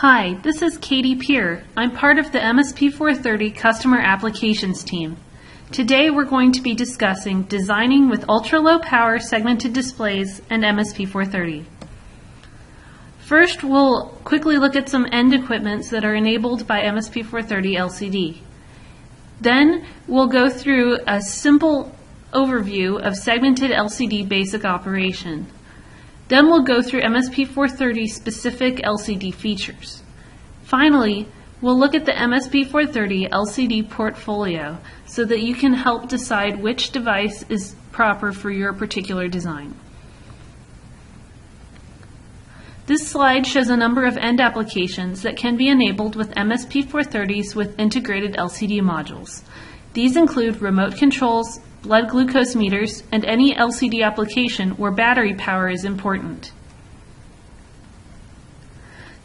Hi, this is Katie Peer. I'm part of the MSP430 Customer Applications team. Today we're going to be discussing designing with ultra-low power segmented displays and MSP430. First, we'll quickly look at some end equipments that are enabled by MSP430 LCD. Then we'll go through a simple overview of segmented LCD basic operation. Then we'll go through MSP430 specific LCD features. Finally, we'll look at the MSP430 LCD portfolio so that you can help decide which device is proper for your particular design. This slide shows a number of end applications that can be enabled with MSP430s with integrated LCD modules. These include remote controls, blood glucose meters, and any LCD application where battery power is important.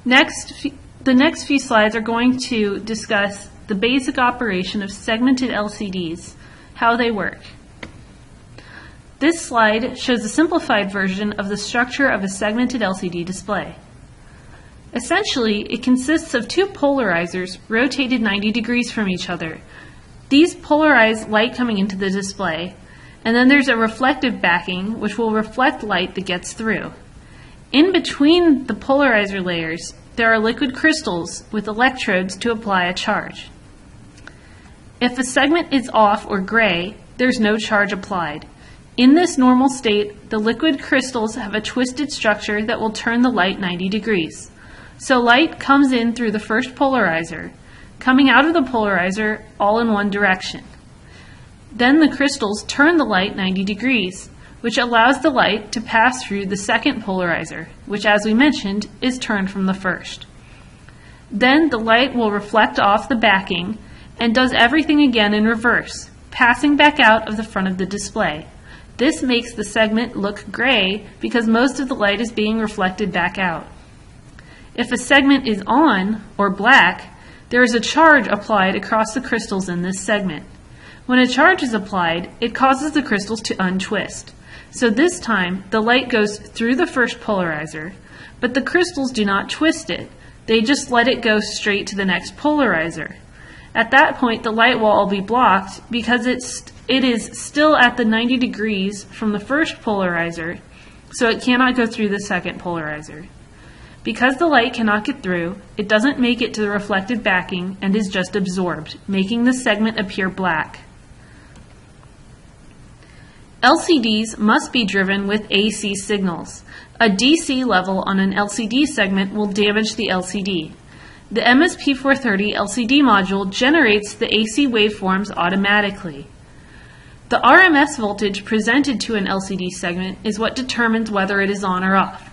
Next, the next few slides are going to discuss the basic operation of segmented LCDs, how they work. This slide shows a simplified version of the structure of a segmented LCD display. Essentially, it consists of two polarizers rotated 90 degrees from each other these polarize light coming into the display, and then there's a reflective backing which will reflect light that gets through. In between the polarizer layers, there are liquid crystals with electrodes to apply a charge. If a segment is off or gray, there's no charge applied. In this normal state, the liquid crystals have a twisted structure that will turn the light 90 degrees. So light comes in through the first polarizer, coming out of the polarizer all in one direction. Then the crystals turn the light 90 degrees, which allows the light to pass through the second polarizer, which as we mentioned is turned from the first. Then the light will reflect off the backing and does everything again in reverse, passing back out of the front of the display. This makes the segment look gray because most of the light is being reflected back out. If a segment is on, or black, there is a charge applied across the crystals in this segment. When a charge is applied, it causes the crystals to untwist. So this time, the light goes through the first polarizer, but the crystals do not twist it. They just let it go straight to the next polarizer. At that point, the light will all be blocked because it's, it is still at the 90 degrees from the first polarizer, so it cannot go through the second polarizer. Because the light cannot get through, it doesn't make it to the reflected backing and is just absorbed, making the segment appear black. LCDs must be driven with AC signals. A DC level on an LCD segment will damage the LCD. The MSP430 LCD module generates the AC waveforms automatically. The RMS voltage presented to an LCD segment is what determines whether it is on or off.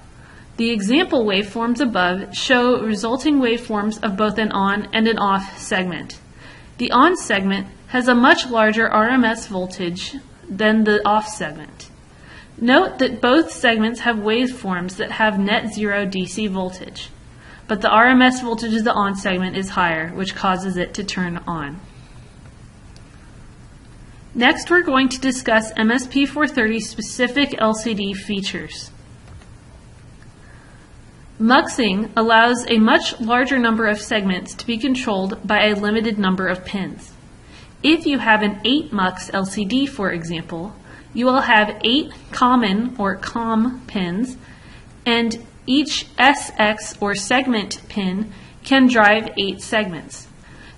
The example waveforms above show resulting waveforms of both an on and an off segment. The on segment has a much larger RMS voltage than the off segment. Note that both segments have waveforms that have net zero DC voltage, but the RMS voltage of the on segment is higher, which causes it to turn on. Next, we're going to discuss MSP430 specific LCD features. Muxing allows a much larger number of segments to be controlled by a limited number of pins. If you have an 8 mux LCD, for example, you will have 8 common or COM pins, and each SX or segment pin can drive 8 segments.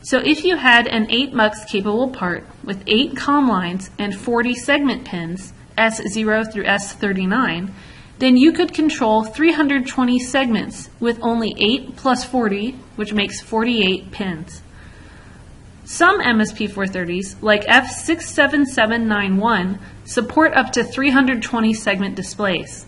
So if you had an 8 mux capable part with 8 COM lines and 40 segment pins, S0 through S39, then you could control 320 segments with only 8 plus 40, which makes 48 pins. Some MSP430s, like F67791, support up to 320 segment displays.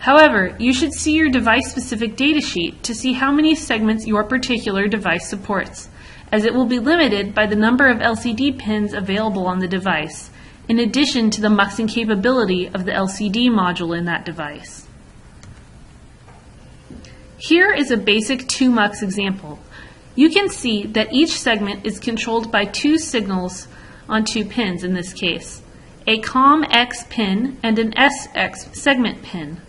However, you should see your device-specific datasheet to see how many segments your particular device supports, as it will be limited by the number of LCD pins available on the device, in addition to the muxing capability of the LCD module in that device. Here is a basic 2MUX example. You can see that each segment is controlled by two signals on two pins in this case, a COM-X pin and an SX segment pin.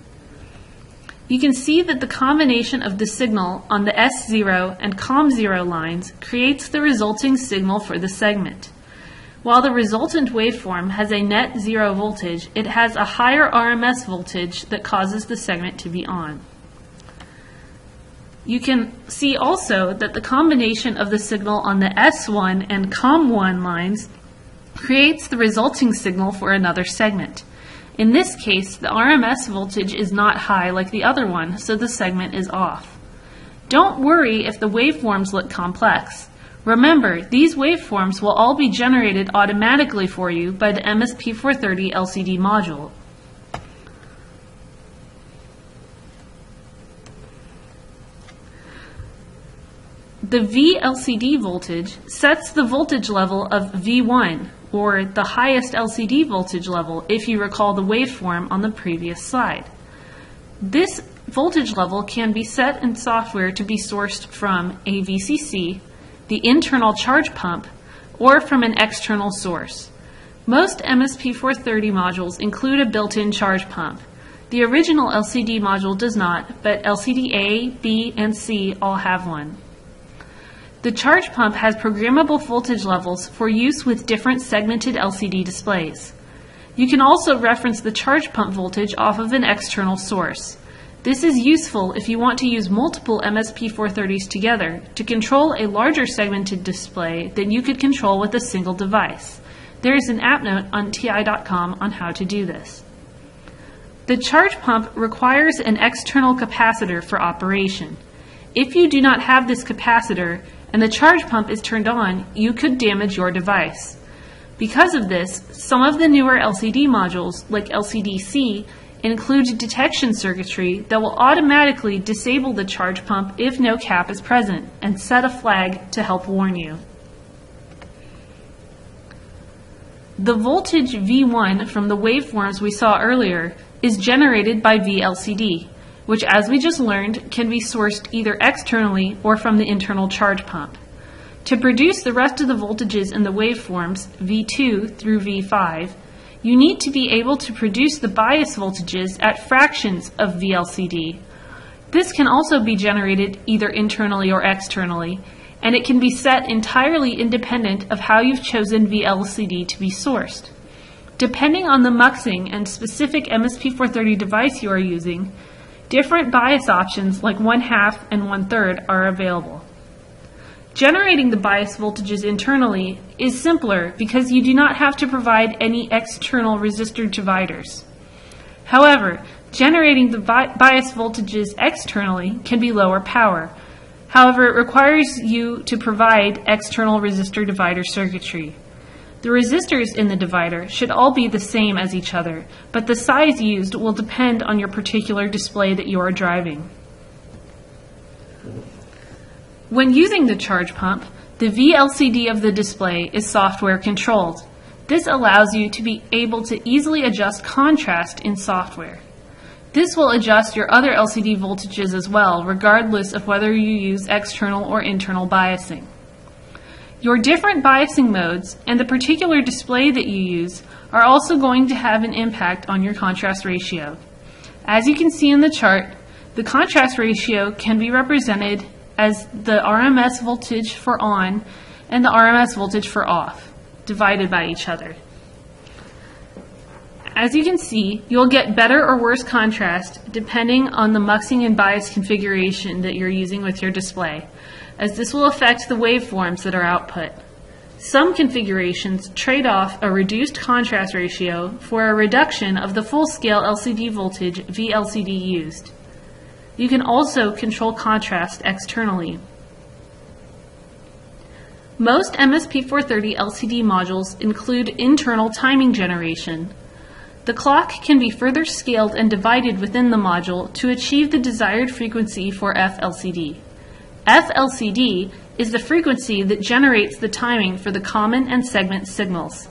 you can see that the combination of the signal on the S0 and COM0 lines creates the resulting signal for the segment. While the resultant waveform has a net zero voltage, it has a higher RMS voltage that causes the segment to be on. You can see also that the combination of the signal on the S1 and COM1 lines creates the resulting signal for another segment. In this case, the RMS voltage is not high like the other one, so the segment is off. Don't worry if the waveforms look complex. Remember, these waveforms will all be generated automatically for you by the MSP430 LCD module. The VLCD voltage sets the voltage level of V1, or the highest LCD voltage level, if you recall the waveform on the previous slide. This voltage level can be set in software to be sourced from a VCC, the internal charge pump, or from an external source. Most MSP430 modules include a built-in charge pump. The original LCD module does not, but LCD A, B, and C all have one. The charge pump has programmable voltage levels for use with different segmented LCD displays. You can also reference the charge pump voltage off of an external source. This is useful if you want to use multiple MSP430s together to control a larger segmented display than you could control with a single device. There is an app note on TI.com on how to do this. The charge pump requires an external capacitor for operation. If you do not have this capacitor, and the charge pump is turned on, you could damage your device. Because of this, some of the newer LCD modules, like LCD-C, include detection circuitry that will automatically disable the charge pump if no cap is present and set a flag to help warn you. The voltage V1 from the waveforms we saw earlier is generated by VLCD which as we just learned can be sourced either externally or from the internal charge pump. To produce the rest of the voltages in the waveforms V2 through V5, you need to be able to produce the bias voltages at fractions of VLCD. This can also be generated either internally or externally, and it can be set entirely independent of how you've chosen VLCD to be sourced. Depending on the muxing and specific MSP430 device you are using, Different bias options like one half and one third are available. Generating the bias voltages internally is simpler because you do not have to provide any external resistor dividers. However, generating the bi bias voltages externally can be lower power. However, it requires you to provide external resistor divider circuitry. The resistors in the divider should all be the same as each other, but the size used will depend on your particular display that you are driving. When using the charge pump, the VLCD of the display is software controlled. This allows you to be able to easily adjust contrast in software. This will adjust your other LCD voltages as well, regardless of whether you use external or internal biasing. Your different biasing modes and the particular display that you use are also going to have an impact on your contrast ratio. As you can see in the chart, the contrast ratio can be represented as the RMS voltage for on and the RMS voltage for off, divided by each other. As you can see, you'll get better or worse contrast depending on the muxing and bias configuration that you're using with your display as this will affect the waveforms that are output. Some configurations trade off a reduced contrast ratio for a reduction of the full-scale LCD voltage VLCD used. You can also control contrast externally. Most MSP430 LCD modules include internal timing generation. The clock can be further scaled and divided within the module to achieve the desired frequency for FLCD. FLCD is the frequency that generates the timing for the common and segment signals.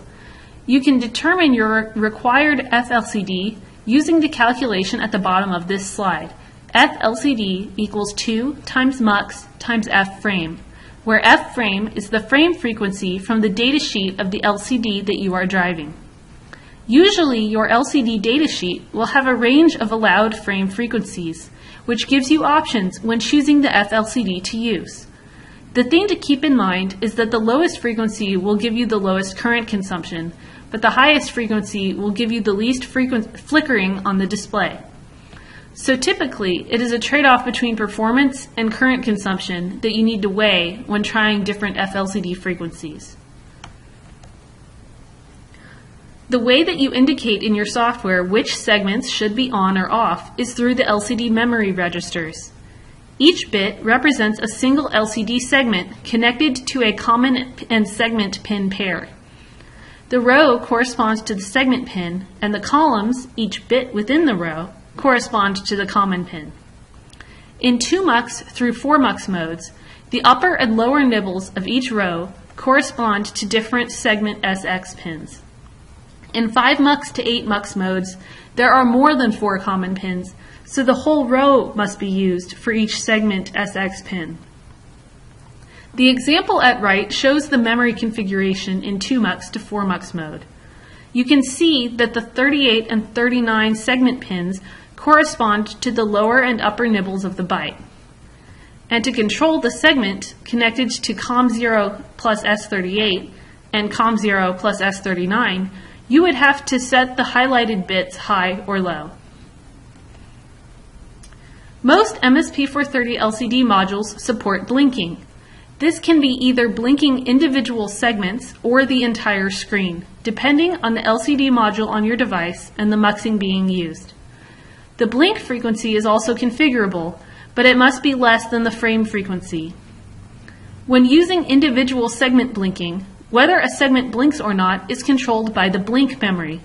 You can determine your required FLCD using the calculation at the bottom of this slide. FLCD equals 2 times mux times F frame, where F frame is the frame frequency from the datasheet of the LCD that you are driving. Usually your LCD datasheet will have a range of allowed frame frequencies, which gives you options when choosing the FLCD to use. The thing to keep in mind is that the lowest frequency will give you the lowest current consumption, but the highest frequency will give you the least flickering on the display. So typically, it is a trade-off between performance and current consumption that you need to weigh when trying different FLCD frequencies. The way that you indicate in your software which segments should be on or off is through the LCD memory registers. Each bit represents a single LCD segment connected to a common and segment pin pair. The row corresponds to the segment pin, and the columns, each bit within the row, correspond to the common pin. In 2MUX through 4MUX modes, the upper and lower nibbles of each row correspond to different segment SX pins. In 5MUX to 8MUX modes, there are more than four common pins, so the whole row must be used for each segment SX pin. The example at right shows the memory configuration in 2MUX to 4MUX mode. You can see that the 38 and 39 segment pins correspond to the lower and upper nibbles of the byte. And to control the segment connected to COM0 plus S38 and COM0 plus S39, you would have to set the highlighted bits high or low. Most MSP430 LCD modules support blinking. This can be either blinking individual segments or the entire screen, depending on the LCD module on your device and the muxing being used. The blink frequency is also configurable, but it must be less than the frame frequency. When using individual segment blinking, whether a segment blinks or not is controlled by the blink memory.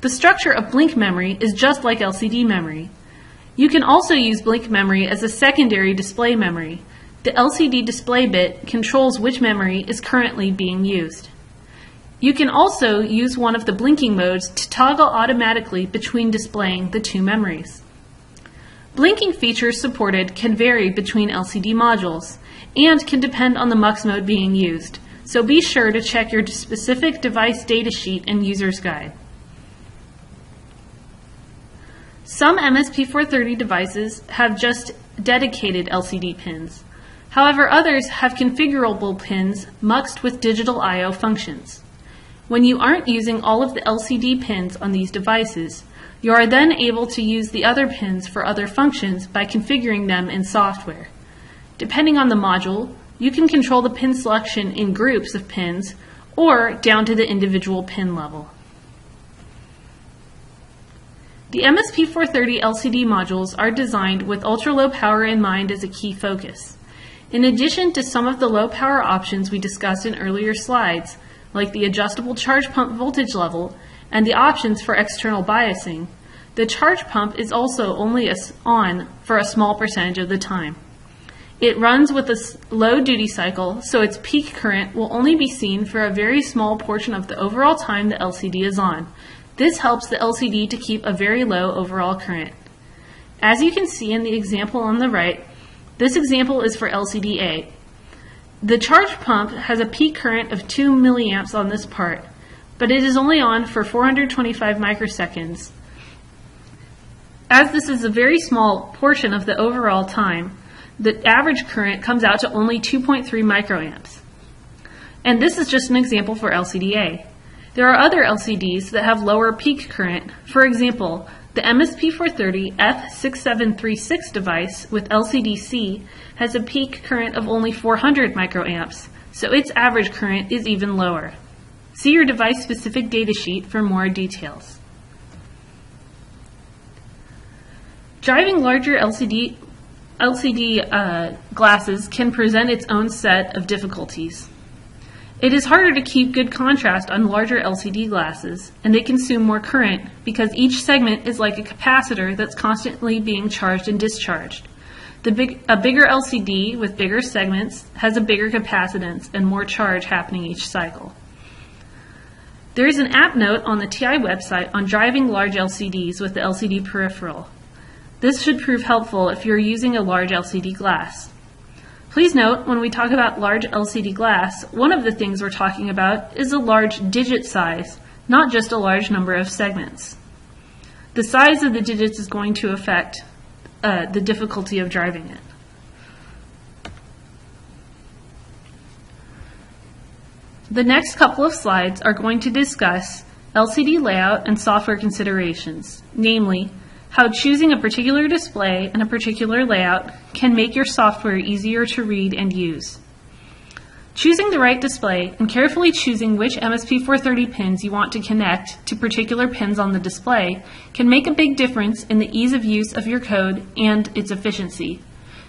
The structure of blink memory is just like LCD memory. You can also use blink memory as a secondary display memory. The LCD display bit controls which memory is currently being used. You can also use one of the blinking modes to toggle automatically between displaying the two memories. Blinking features supported can vary between LCD modules and can depend on the MUX mode being used so be sure to check your specific device datasheet and user's guide. Some MSP430 devices have just dedicated LCD pins. However, others have configurable pins muxed with digital I.O. functions. When you aren't using all of the LCD pins on these devices, you are then able to use the other pins for other functions by configuring them in software. Depending on the module, you can control the pin selection in groups of pins or down to the individual pin level. The MSP430 LCD modules are designed with ultra-low power in mind as a key focus. In addition to some of the low power options we discussed in earlier slides, like the adjustable charge pump voltage level and the options for external biasing, the charge pump is also only on for a small percentage of the time. It runs with a low duty cycle, so its peak current will only be seen for a very small portion of the overall time the LCD is on. This helps the LCD to keep a very low overall current. As you can see in the example on the right, this example is for LCD A. The charge pump has a peak current of 2 milliamps on this part, but it is only on for 425 microseconds. As this is a very small portion of the overall time, the average current comes out to only 2.3 microamps. And this is just an example for LCDA. There are other LCDs that have lower peak current. For example, the MSP430 F6736 device with LCD-C has a peak current of only 400 microamps, so its average current is even lower. See your device-specific datasheet for more details. Driving larger LCD LCD uh, glasses can present its own set of difficulties. It is harder to keep good contrast on larger LCD glasses, and they consume more current because each segment is like a capacitor that's constantly being charged and discharged. Big, a bigger LCD with bigger segments has a bigger capacitance and more charge happening each cycle. There is an app note on the TI website on driving large LCDs with the LCD peripheral. This should prove helpful if you're using a large LCD glass. Please note, when we talk about large LCD glass, one of the things we're talking about is a large digit size, not just a large number of segments. The size of the digits is going to affect uh, the difficulty of driving it. The next couple of slides are going to discuss LCD layout and software considerations, namely, how choosing a particular display and a particular layout can make your software easier to read and use. Choosing the right display and carefully choosing which MSP430 pins you want to connect to particular pins on the display can make a big difference in the ease of use of your code and its efficiency.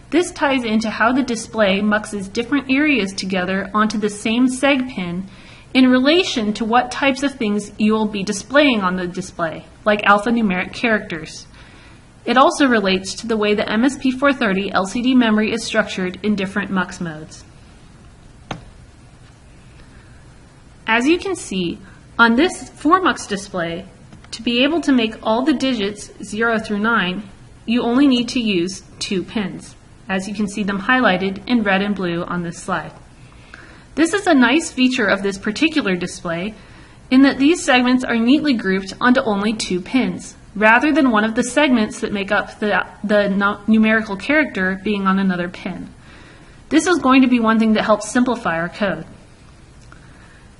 This ties into how the display muxes different areas together onto the same seg pin in relation to what types of things you will be displaying on the display, like alphanumeric characters. It also relates to the way the MSP430 LCD memory is structured in different MUX modes. As you can see, on this 4MUX display, to be able to make all the digits 0 through 9, you only need to use two pins as you can see them highlighted in red and blue on this slide. This is a nice feature of this particular display in that these segments are neatly grouped onto only two pins, rather than one of the segments that make up the, the numerical character being on another pin. This is going to be one thing that helps simplify our code.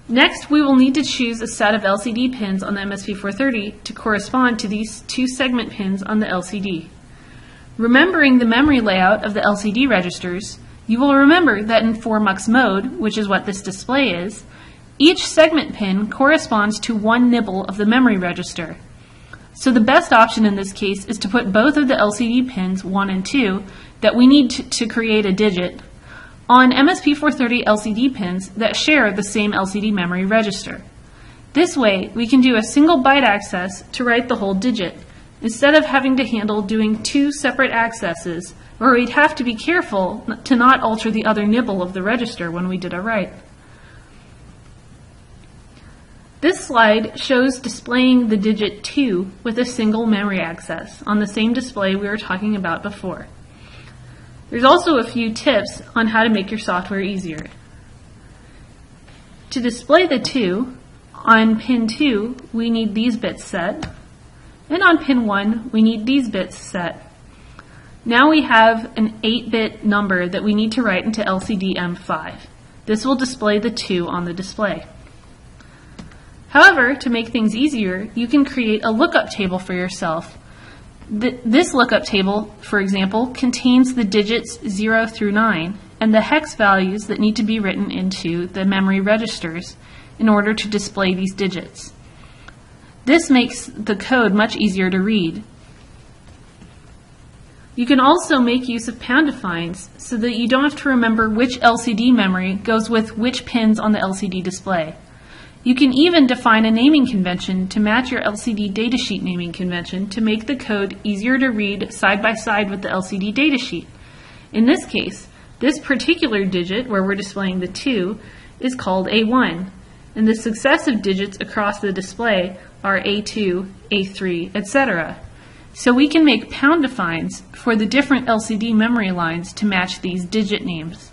Next, we will need to choose a set of LCD pins on the MSP430 to correspond to these two segment pins on the LCD. Remembering the memory layout of the LCD registers, you will remember that in 4MUX mode, which is what this display is, each segment pin corresponds to one nibble of the memory register. So the best option in this case is to put both of the LCD pins 1 and 2 that we need to, create a digit on MSP430 LCD pins that share the same LCD memory register. This way, we can do a single byte access to write the whole digit, instead of having to handle doing two separate accesses, where we'd have to be careful to not alter the other nibble of the register when we did a write. This slide shows displaying the digit 2 with a single memory access on the same display we were talking about before. There's also a few tips on how to make your software easier. To display the 2, on pin 2, we need these bits set. And on pin 1, we need these bits set. Now we have an 8-bit number that we need to write into LCD M5. This will display the 2 on the display. However, to make things easier, you can create a lookup table for yourself. this lookup table, for example, contains the digits 0 through 9 and the hex values that need to be written into the memory registers in order to display these digits. This makes the code much easier to read. You can also make use of pound defines so that you don't have to remember which LCD memory goes with which pins on the LCD display. You can even define a naming convention to match your LCD datasheet naming convention to make the code easier to read side by side with the LCD datasheet. In this case, this particular digit, where we're displaying the 2, is called A1, and the successive digits across the display are A2, A3, etc. So we can make pound defines for the different LCD memory lines to match these digit names.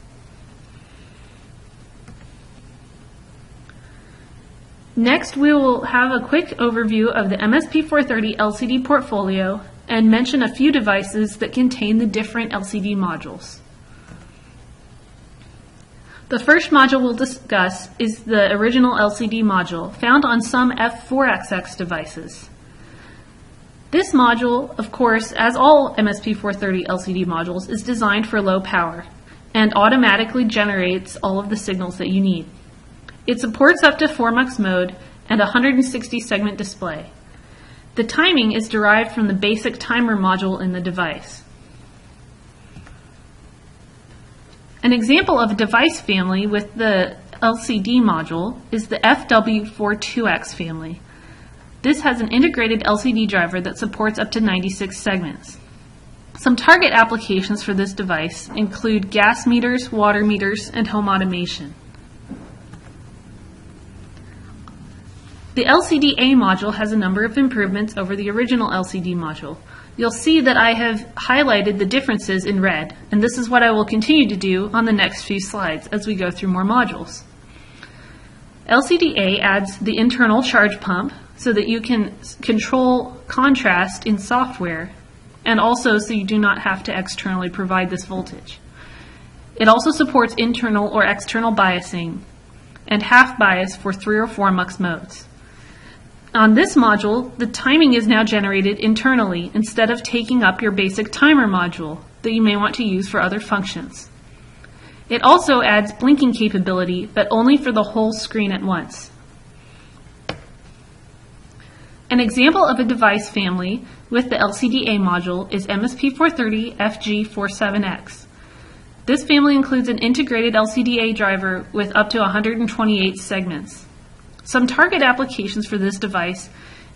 Next, we will have a quick overview of the MSP430 LCD portfolio and mention a few devices that contain the different LCD modules. The first module we'll discuss is the original LCD module, found on some F4XX devices. This module, of course, as all MSP430 LCD modules, is designed for low power and automatically generates all of the signals that you need. It supports up to 4MUX mode and 160 segment display. The timing is derived from the basic timer module in the device. An example of a device family with the LCD module is the FW42X family. This has an integrated LCD driver that supports up to 96 segments. Some target applications for this device include gas meters, water meters, and home automation. The LCD-A module has a number of improvements over the original LCD module you'll see that I have highlighted the differences in red, and this is what I will continue to do on the next few slides as we go through more modules. LCD-A adds the internal charge pump so that you can control contrast in software and also so you do not have to externally provide this voltage. It also supports internal or external biasing and half bias for three or four mux modes. On this module, the timing is now generated internally instead of taking up your basic timer module that you may want to use for other functions. It also adds blinking capability, but only for the whole screen at once. An example of a device family with the LCD-A module is MSP430 FG47X. This family includes an integrated LCD-A driver with up to 128 segments. Some target applications for this device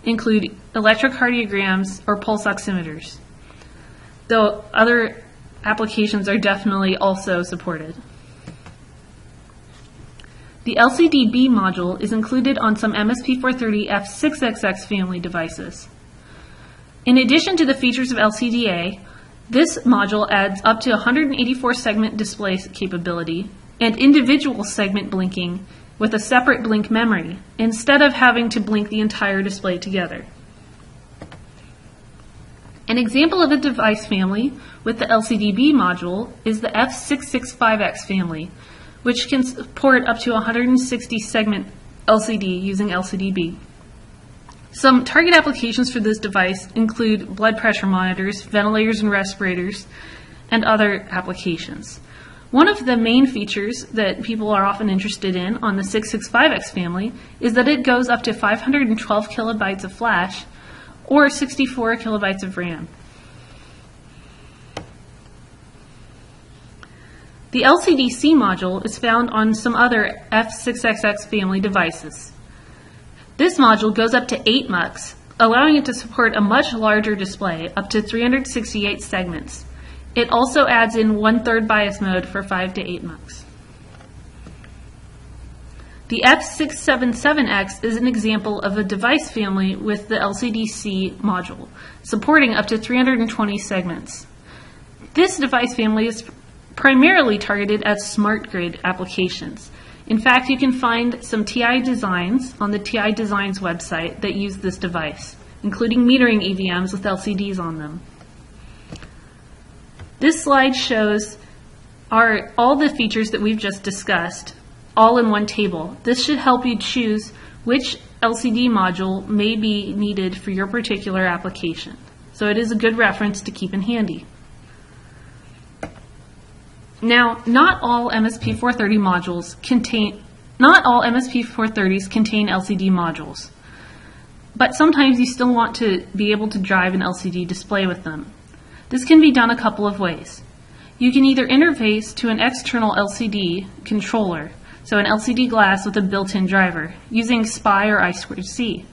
include electrocardiograms or pulse oximeters, though other applications are definitely also supported. The LCD-B module is included on some MSP430 F6XX family devices. In addition to the features of LCD-A, this module adds up to 184 segment display capability and individual segment blinking with a separate blink memory instead of having to blink the entire display together. An example of a device family with the LCD-B module is the F665X family, which can support up to 160 segment LCD using LCD-B. Some target applications for this device include blood pressure monitors, ventilators and respirators, and other applications. One of the main features that people are often interested in on the 665X family is that it goes up to 512 kilobytes of flash or 64 kilobytes of RAM. The LCD-C module is found on some other F6XX family devices. This module goes up to 8 mux, allowing it to support a much larger display, up to 368 segments. It also adds in one-third bias mode for 5 to 8 mux. The F677X is an example of a device family with the LCD-C module, supporting up to 320 segments. This device family is primarily targeted at smart grid applications. In fact, you can find some TI designs on the TI Designs website that use this device, including metering EVMs with LCDs on them. This slide shows our, all the features that we've just discussed, all in one table. This should help you choose which LCD module may be needed for your particular application. So it is a good reference to keep in handy. Now, not all MSP430 modules contain, not all MSP430s contain LCD modules, but sometimes you still want to be able to drive an LCD display with them. This can be done a couple of ways. You can either interface to an external LCD controller, so an LCD glass with a built-in driver, using SPI or I2C.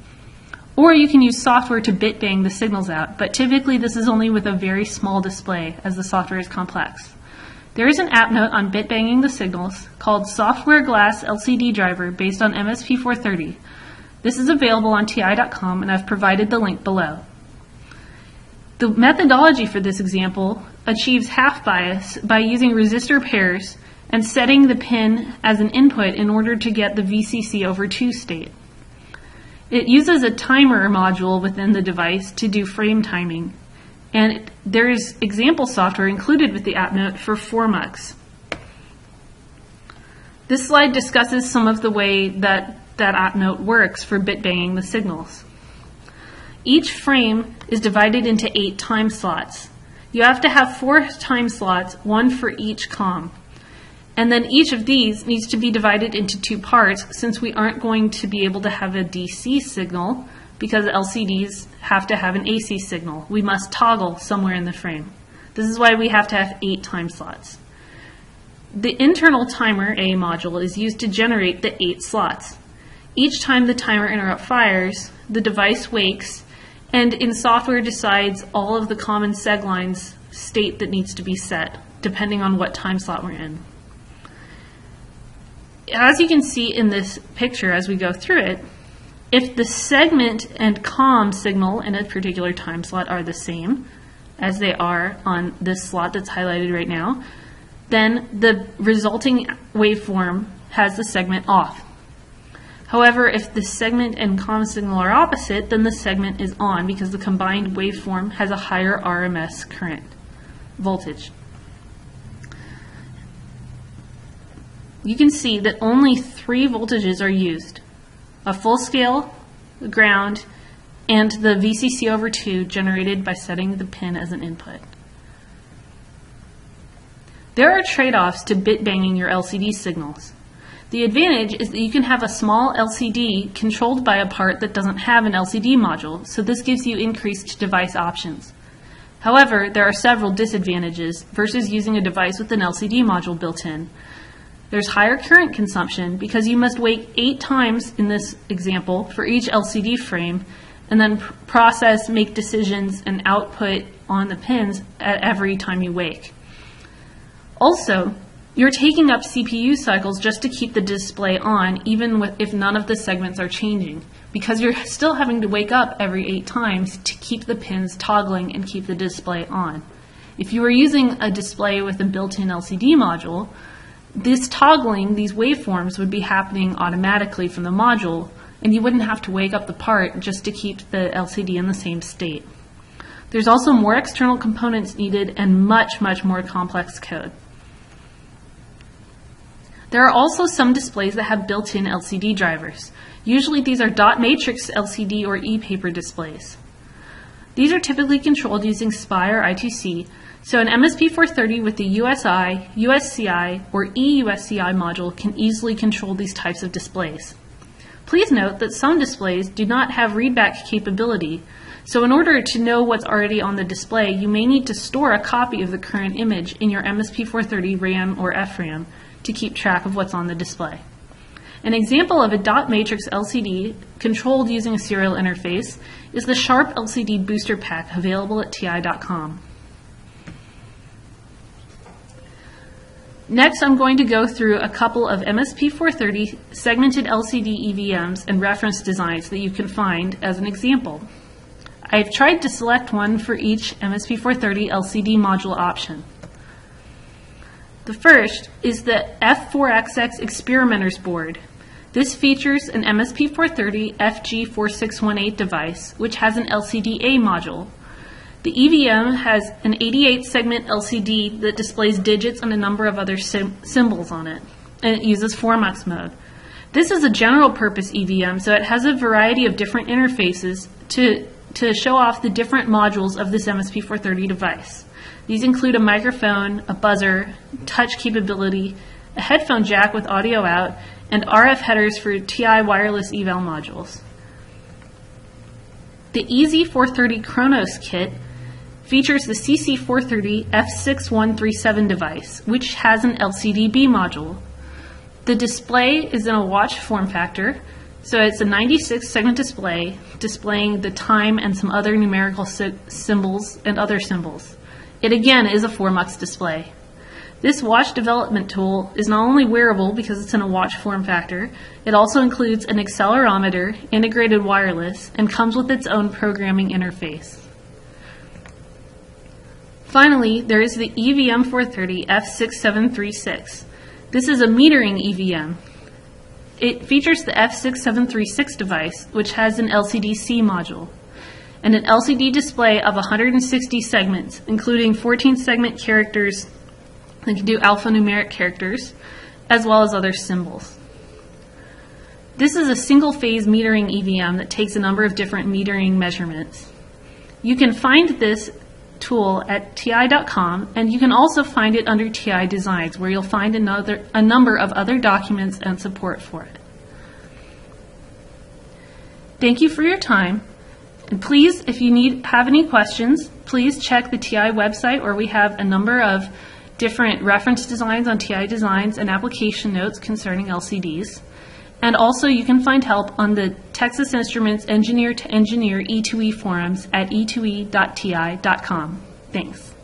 Or you can use software to bit bang the signals out, but typically this is only with a very small display as the software is complex. There is an app note on bit banging the signals called Software Glass LCD Driver based on MSP430. This is available on TI.com and I've provided the link below. The methodology for this example achieves half bias by using resistor pairs and setting the pin as an input in order to get the VCC over 2 state. It uses a timer module within the device to do frame timing and there is example software included with the app note for 4mux. This slide discusses some of the way that that app note works for bit banging the signals. Each frame is divided into eight time slots. You have to have four time slots, one for each COM. And then each of these needs to be divided into two parts since we aren't going to be able to have a DC signal because LCDs have to have an AC signal. We must toggle somewhere in the frame. This is why we have to have eight time slots. The internal timer A module is used to generate the eight slots. Each time the timer interrupt fires, the device wakes and in software decides all of the common seg lines state that needs to be set, depending on what time slot we're in. As you can see in this picture as we go through it, if the segment and COM signal in a particular time slot are the same as they are on this slot that's highlighted right now, then the resulting waveform has the segment off. However, if the segment and common signal are opposite, then the segment is on because the combined waveform has a higher RMS current voltage. You can see that only three voltages are used. A full scale, ground, and the VCC over 2 generated by setting the pin as an input. There are trade-offs to bit banging your LCD signals. The advantage is that you can have a small LCD controlled by a part that doesn't have an LCD module, so this gives you increased device options. However, there are several disadvantages versus using a device with an LCD module built in. There's higher current consumption because you must wake eight times in this example for each LCD frame and then pr process, make decisions, and output on the pins at every time you wake. Also, you're taking up CPU cycles just to keep the display on, even with, if none of the segments are changing, because you're still having to wake up every eight times to keep the pins toggling and keep the display on. If you were using a display with a built-in LCD module, this toggling, these waveforms, would be happening automatically from the module, and you wouldn't have to wake up the part just to keep the LCD in the same state. There's also more external components needed and much, much more complex code. There are also some displays that have built-in LCD drivers. Usually these are dot matrix LCD or e-paper displays. These are typically controlled using SPI or I2C, so an MSP430 with the USI, USCI, or eUSCI module can easily control these types of displays. Please note that some displays do not have readback capability, so in order to know what's already on the display, you may need to store a copy of the current image in your MSP430 RAM or FRAM to keep track of what's on the display. An example of a dot matrix LCD controlled using a serial interface is the Sharp LCD booster pack available at TI.com. Next, I'm going to go through a couple of MSP430 segmented LCD EVMs and reference designs that you can find as an example. I've tried to select one for each MSP430 LCD module option. The first is the F4XX Experimenters Board. This features an MSP430 FG4618 device, which has an LCD-A module. The EVM has an 88-segment LCD that displays digits and a number of other symbols on it, and it uses 4MUX mode. This is a general-purpose EVM, so it has a variety of different interfaces to, to show off the different modules of this MSP430 device. These include a microphone, a buzzer, touch capability, a headphone jack with audio out, and RF headers for TI wireless eval modules. The EZ430 Chronos kit features the CC430 F6137 device, which has an LCD-B module. The display is in a watch form factor, so it's a 96 segment display displaying the time and some other numerical symbols and other symbols. It again is a 4MUX display. This watch development tool is not only wearable because it's in a watch form factor, it also includes an accelerometer, integrated wireless, and comes with its own programming interface. Finally, there is the EVM430 F6736. This is a metering EVM. It features the F6736 device, which has an LCD-C module and an LCD display of 160 segments, including 14 segment characters that can do alphanumeric characters, as well as other symbols. This is a single phase metering EVM that takes a number of different metering measurements. You can find this tool at ti.com and you can also find it under TI Designs where you'll find another, a number of other documents and support for it. Thank you for your time. And please, if you need have any questions, please check the TI website where we have a number of different reference designs on TI designs and application notes concerning LCDs. And also you can find help on the Texas Instruments Engineer to Engineer E2E forums at e2e.ti.com. Thanks.